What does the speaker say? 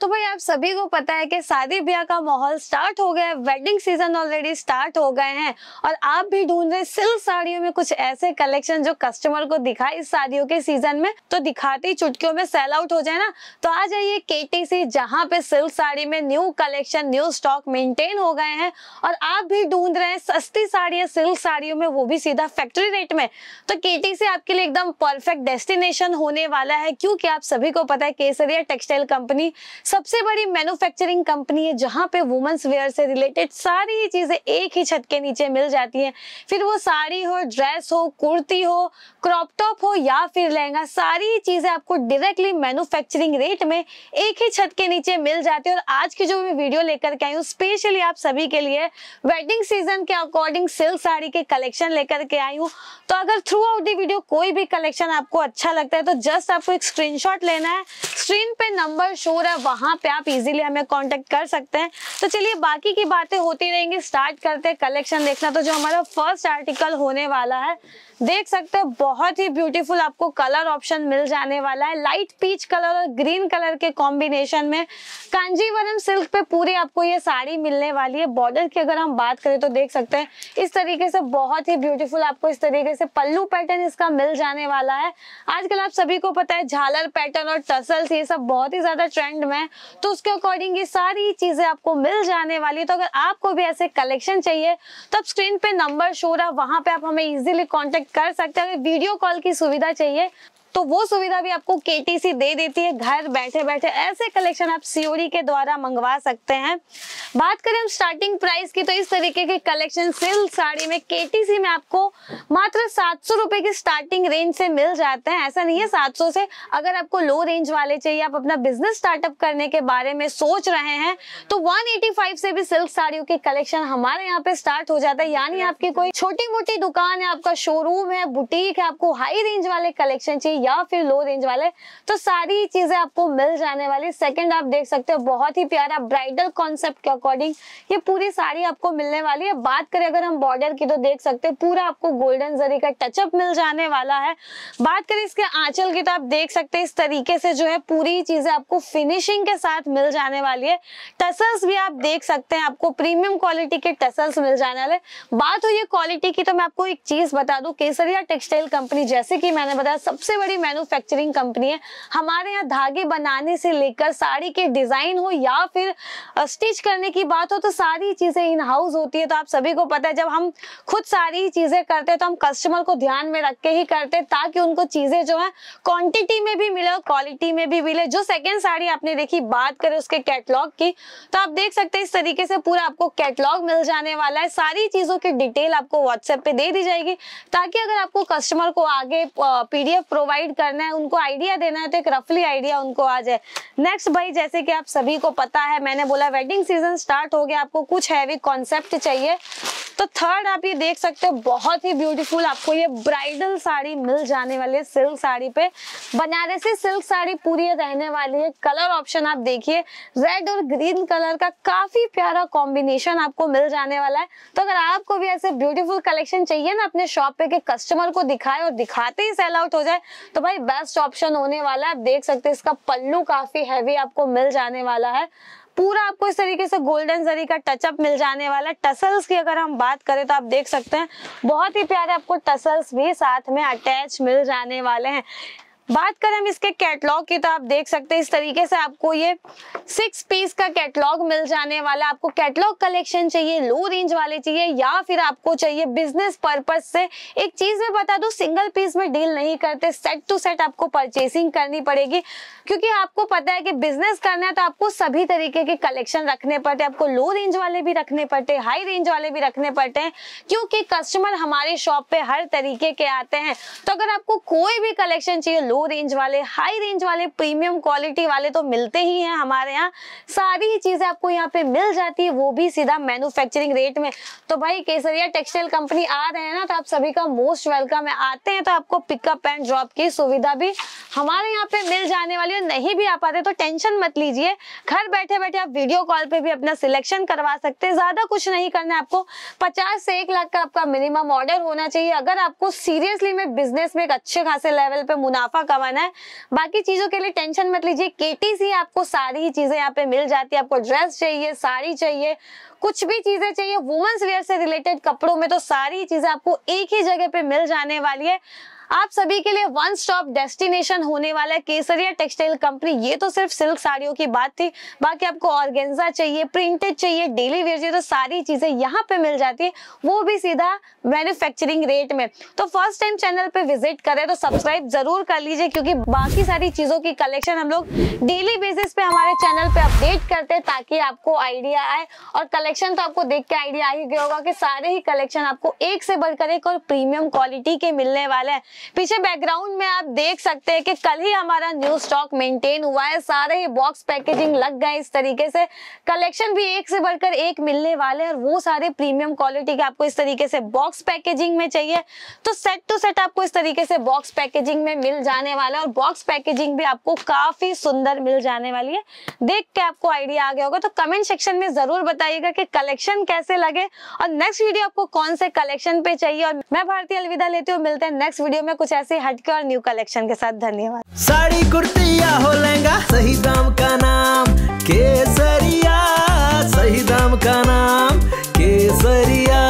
तो भाई आप सभी को पता है कि शादी ब्याह का माहौल स्टार्ट हो गया है वेडिंग सीज़न ऑलरेडी स्टार्ट हो गए हैं और आप भी ढूंढ रहे सिल्क साड़ियों में कुछ ऐसे कलेक्शन जो कस्टमर को दिखाए इस शादियों के सीज़न में तो दिखाते ही चुटकियों में सेल आउट हो जाए ना। तो आ जाइए केटीसी जहाँ पे सिल्क साड़ी में new collection new stock maintain हो गए हैं और आप भी ढूंढ रहे हैं सस्ती साड़ियाँ सिल्क साड़ियों में, वो भी सीधा फैक्ट्री रेट में। तो केटीसी आपके लिए एकदम परफेक्ट डेस्टिनेशन होने वाला है। क्योंकि आप सभी को पता है केसरिया टेक्सटाइल कंपनी सबसे बड़ी मैन्युफैक्चरिंग कंपनी है, जहाँ पे वुमेन्स वेयर से रिलेटेड सारी चीज़ें एक ही छत के नीचे मिल जाती हैं। फिर वो साड़ी हो ड्रेस हो, कुर्ती हो क्रॉप टॉप हो या फिर लहंगा, सारी चीज़ें आपको डायरेक्टली मैन्युफैक्चरिंग रेट में एक ही छत के नीचे मिल जाती है। और आज की जो मैं वीडियो लेकर के आई हूँ स्पेशली आप सभी के लिए वेडिंग सीज़न के अकॉर्डिंग सिल्क साड़ी के कलेक्शन लेकर के आई हूँ। तो अगर थ्रू आउट दी वीडियो कोई भी कलेक्शन आपको अच्छा लगता है तो जस्ट आपको एक स्क्रीनशॉट लेना है। स्क्रीन पे नंबर शोर है, वहाँ पे आप इजीली हमें कांटेक्ट कर सकते हैं। तो चलिए, बाकी की बातें होती रहेंगी स्टार्ट करते हैं कलेक्शन देखना। तो जो हमारा फ़र्स्ट आर्टिकल होने वाला है देख सकते हैं, बहुत ही ब्यूटीफुल आपको कलर ऑप्शन मिल जाने वाला है। लाइट पीच कलर और ग्रीन कलर के कॉम्बिनेशन में कांजीवरम सिल्क पे पूरी आपको ये साड़ी मिलने वाली है। बॉर्डर की अगर हम बात करें तो देख सकते हैं, इस तरीके से बहुत ही ब्यूटीफुल आपको इस तरीके से पल्लू पैटर्न इसका मिल जाने वाला है। आजकल आप सभी को पता है, झालर पैटर्न और टसल्स ये सब बहुत ही ज़्यादा ट्रेंड में है। तो उसके अकॉर्डिंग ये सारी चीज़ें आपको मिल जाने वाली है। तो अगर आपको भी ऐसे कलेक्शन चाहिए तो आप स्क्रीन पे नंबर शो रहा, वहाँ पे आप हमें इजीली कांटेक्ट कर सकते हैं। वीडियो कॉल की सुविधा चाहिए तो वो सुविधा भी आपको केटीसी दे देती है। घर बैठे बैठे ऐसे कलेक्शन आप सीओडी के द्वारा मंगवा सकते हैं। बात करें हम स्टार्टिंग प्राइस की तो इस तरीके के कलेक्शन सिल्क साड़ी में केटीसी में आपको मात्र सात सौ रुपए की स्टार्टिंग रेंज से मिल जाते हैं। ऐसा नहीं है सात सौ से अगर आपको लो रेंज वाले चाहिए, आप अपना बिज़नेस स्टार्टअप करने के बारे में सोच रहे हैं तो वन से भी सिल्क साड़ियों के कलेक्शन हमारे यहाँ पे स्टार्ट हो जाता है। यानी आपकी कोई छोटी मोटी दुकान है, आपका शोरूम है बुटीक है, आपको हाई रेंज वाले कलेक्शन चाहिए या फिर लो रेंज वाले तो सारी चीज़ें आपको मिल जाने वाली। सेकंड आप देख सकते हो, बहुत ही प्यारा ब्राइडल कॉन्सेप्ट के अकॉर्डिंग ये पूरी साड़ी आपको मिलने वाली है। बात करें, अगर हम बॉर्डर की तो देख सकते हैं, पूरा आपको गोल्डन जरी का टचअप मिल जाने वाला है। बात करें, इसके आंचल की तो आप देख सकते हैं, इस तरीके से जो है पूरी चीज़ें आपको फिनिशिंग के साथ मिल जाने वाली है। टसल्स भी आप देख सकते हैं, आपको प्रीमियम क्वालिटी के टसल्स मिल जाने वाले। बात हुई क्वालिटी की तो मैं आपको एक चीज़ बता दूँ, केसरिया टेक्सटाइल कंपनी जैसे कि मैंने बताया, सबसे बड़ी मैन्युफैक्चरिंग कंपनी है। हमारे यहाँ धागे बनाने से लेकर साड़ी के डिज़ाइन हो या फिर स्टिच करने की बात हो तो सारी चीज़ें इन हाउस होती है तो आप सभी को पता है, जब हम खुद सारी चीज़ें करते हैं तो हम कस्टमर को ध्यान में रख के ही करते हैं, ताकि उनको चीज़ें जो है क्वांटिटी में भी मिले और क्वालिटी में भी मिले। जो सेकेंड साड़ी आपने देखी, बात करें उसके कैटलॉग की तो आप देख सकते हैं, इस तरीके से पूरा आपको कैटलॉग मिल जाने वाला है। सारी चीज़ों की डिटेल आपको व्हाट्सएप पे दे दी जाएगी, ताकि अगर आपको कस्टमर को आगे पीडीएफ प्रोवाइड करना है, उनको आइडिया देना है तो एक रफली आइडिया उनको आ जाए। नेक्स्ट भाई, जैसे कि आप सभी को पता है, मैंने बोला वेडिंग सीज़न स्टार्ट हो गया, आपको कुछ हैवी कॉन्सेप्ट चाहिए। तो थर्ड आप ये देख सकते हो, बहुत ही ब्यूटीफुल आपको ये ब्राइडल साड़ी मिल जाने वाली है सिल्क साड़ी पे। बनारसी सिल्क साड़ी पूरी रहने वाली है। कलर ऑप्शन आप देखिए रेड और ग्रीन कलर का काफ़ी प्यारा कॉम्बिनेशन आपको मिल जाने वाला है। तो अगर आपको भी ऐसे ब्यूटीफुल कलेक्शन चाहिए ना, अपने शॉप पे के कस्टमर को दिखाए और दिखाते ही सेल आउट हो जाए तो भाई बेस्ट ऑप्शन होने वाला है। आप देख सकते इसका पल्लू काफ़ी हैवी आपको मिल जाने वाला है। पूरा आपको इस तरीके से गोल्डन जरी का टचअप मिल जाने वाला टसल्स की अगर हम बात करें तो आप देख सकते हैं, बहुत ही प्यारे आपको टसल्स भी साथ में अटैच मिल जाने वाले हैं। बात करें हम इसके कैटलॉग की तो आप देख सकते हैं इस तरीके से आपको ये सिक्स पीस का कैटलॉग मिल जाने वाला आपको कैटलॉग कलेक्शन चाहिए लो रेंज वाले चाहिए, या फिर आपको चाहिए बिज़नेस पर्पज से। एक चीज़ मैं बता दू सिंगल पीस में डील नहीं करते सेट टू सेट आपको परचेसिंग करनी पड़ेगी। क्योंकि आपको पता है कि बिज़नेस करना है तो आपको सभी तरीके के कलेक्शन रखने पड़ते आपको लो रेंज वाले भी रखने पड़ते हाई रेंज वाले भी रखने पड़ते हैं। क्योंकि कस्टमर हमारे शॉप पे हर तरीके के आते हैं। तो अगर आपको कोई भी कलेक्शन चाहिए लो रेंज वाले हाई रेंज वाले प्रीमियम क्वालिटी वाले तो मिलते ही हैं हमारे यहाँ। सारी चीज़ें आपको यहाँ पे मिल जाती है, वो भी सीधा मैन्युफैक्चरिंग रेट में। तो भाई केसरिया टेक्सटाइल कंपनी आ रहे हैं ना तो आप सभी का मोस्ट वेलकम है। आते हैं तो आपको पिकअप एंड ड्रॉप की सुविधा भी हमारे यहाँ पे मिल जाने वाली है। नहीं भी आ पाते तो टेंशन मत लीजिए। घर बैठे बैठे आप वीडियो कॉल पे भी अपना सिलेक्शन करवा सकते हैं। ज़्यादा कुछ नहीं करना है आपको। पचास से एक लाख का आपका मिनिमम ऑर्डर होना चाहिए। अगर आपको सीरियसली में बिज़नेस में एक अच्छे खासे लेवल पे मुनाफा कमाना है। बाकी चीज़ों के लिए टेंशन मत लीजिए। केटी से आपको सारी ही चीज़ें यहाँ पे मिल जाती है। आपको ड्रेस चाहिए, साड़ी चाहिए, कुछ भी चीज़ें चाहिए। वुमेन्स वेयर से रिलेटेड कपड़ों में तो सारी चीज़ें आपको एक ही जगह पे मिल जाने वाली है। आप सभी के लिए वन स्टॉप डेस्टिनेशन होने वाला है केसरिया टेक्सटाइल कंपनी। ये तो सिर्फ़ सिल्क साड़ियों की बात थी। बाकी आपको ऑर्गेन्जा चाहिए, प्रिंटेड चाहिए, डेली वेयर चाहिए तो सारी चीज़ें यहाँ पे मिल जाती है। वो भी सीधा मैन्युफैक्चरिंग रेट में। तो फ़र्स्ट टाइम चैनल पे विज़िट करें तो सब्सक्राइब ज़रूर कर लीजिए, क्योंकि बाकी सारी चीज़ों की कलेक्शन हम लोग डेली बेसिस पे हमारे चैनल पे अपडेट करते हैं ताकि आपको आइडिया आए। और कलेक्शन तो आपको देख के आइडिया आ ही गया होगा कि सारे ही कलेक्शन आपको एक से बढ़कर एक और प्रीमियम क्वालिटी के मिलने वाले हैं। पीछे बैकग्राउंड में आप देख सकते हैं कि कल ही हमारा न्यू स्टॉक मेंटेन हुआ है। सारे ही बॉक्स पैकेजिंग लग गए इस तरीके से। कलेक्शन भी एक से बढ़कर एक मिलने वाले और वो सारे प्रीमियम क्वालिटी के आपको इस तरीके से बॉक्स पैकेजिंग में चाहिए। तो सेट टू सेट आपको इस तरीके से बॉक्स पैकेजिंग में मिल जाने वाला है और बॉक्स पैकेजिंग भी आपको काफ़ी सुंदर मिल जाने वाली है। देख के आपको आइडिया आ गया होगा। तो कमेंट सेक्शन में ज़रूर बताइएगा कि कलेक्शन कैसे लगे और नेक्स्ट वीडियो आपको कौन से कलेक्शन पे चाहिए। और मैं भारतीय अलविदा लेती हूँ। मिलते हैं नेक्स्ट वीडियो में। में कुछ ऐसे हटके और न्यू कलेक्शन के साथ धन्यवाद। साड़ी कुर्ती या हो लहंगा, सही दाम का नाम, केसरिया, सही दाम का नाम, केसरिया।